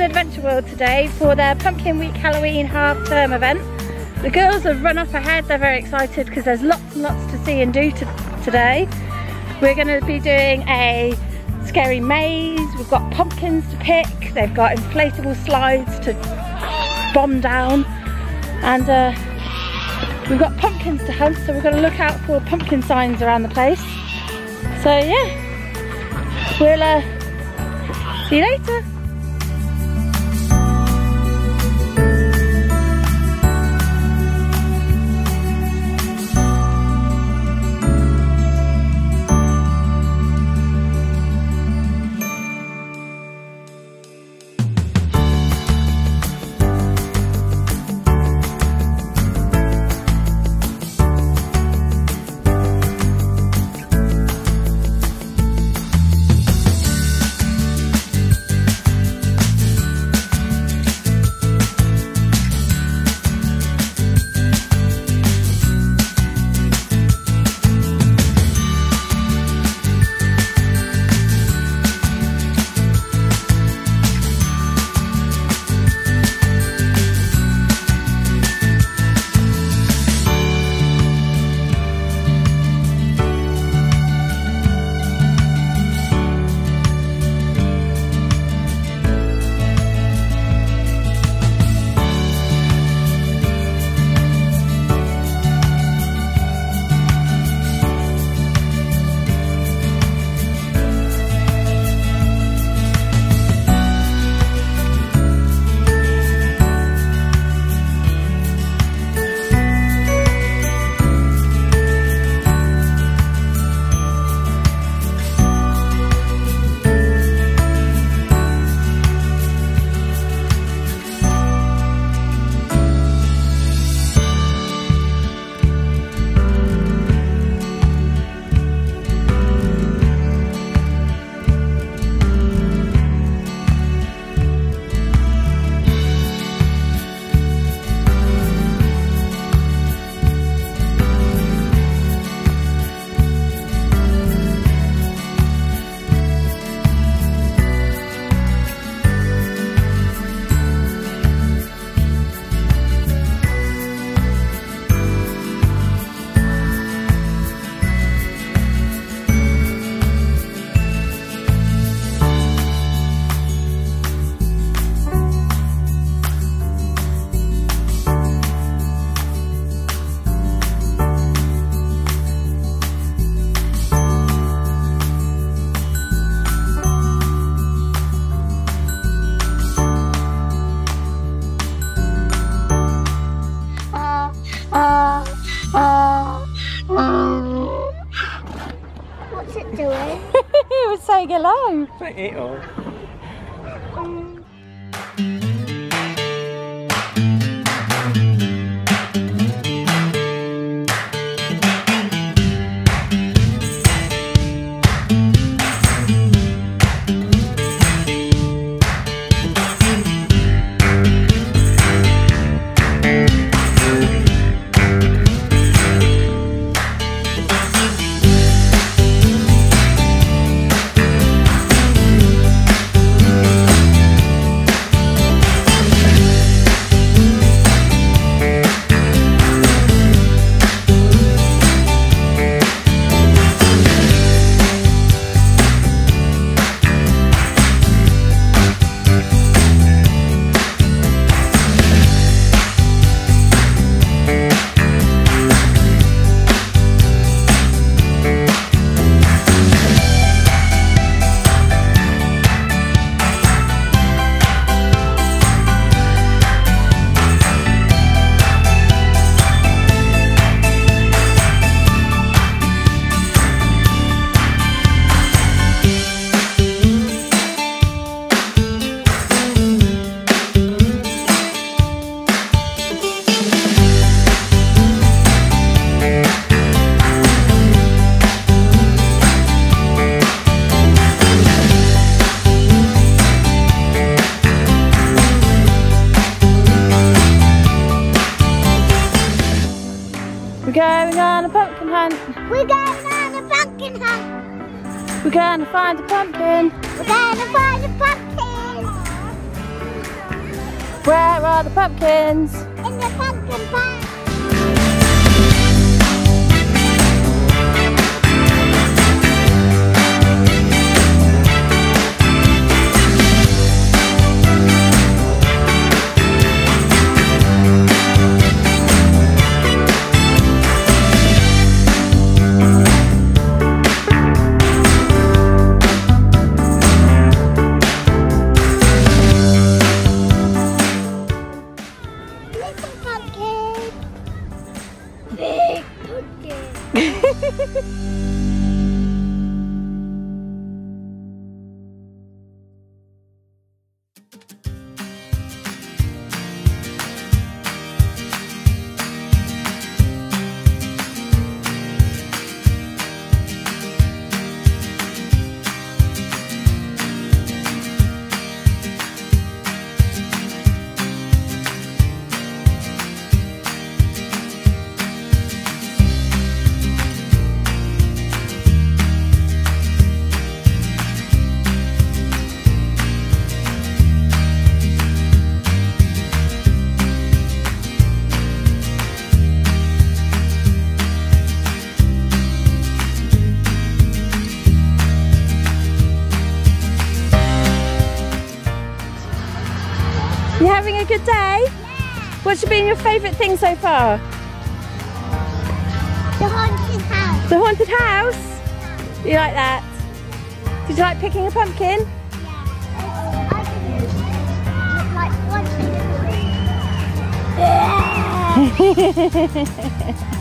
We're Adventure World today for their Pumpkin Week Halloween half term event. The girls have run off ahead, they're very excited because there's lots and lots to see and do to today. We're going to be doing a scary maze, we've got pumpkins to pick, they've got inflatable slides to bomb down and uh, we've got pumpkins to hunt so we've got to look out for pumpkin signs around the place. So yeah, we'll uh, see you later. Saying hello. Say all. We're going to find a pumpkin. We're going to find a pumpkin. Where are the pumpkins? In the pumpkin patch. What's been your favourite thing so far? The haunted house. The haunted house? You like that? Did you like picking a pumpkin? I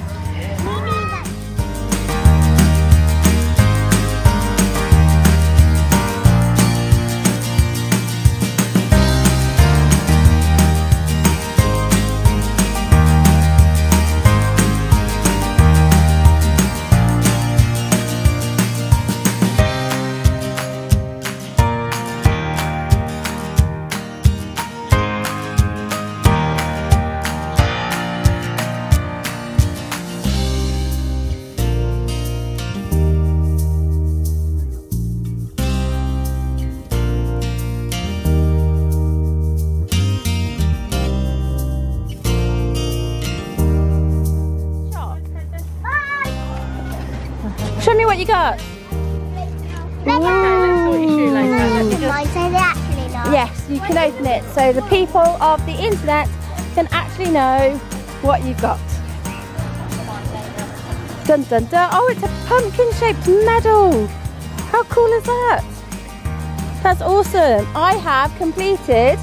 Show me what you got. Mine Ooh. says actually not. Yes, you can open it so the people of the internet can actually know what you've got. Dun dun dun. Oh, it's a pumpkin shaped medal. How cool is that? That's awesome. I have completed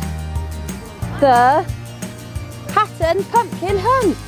the Hatton pumpkin hunt.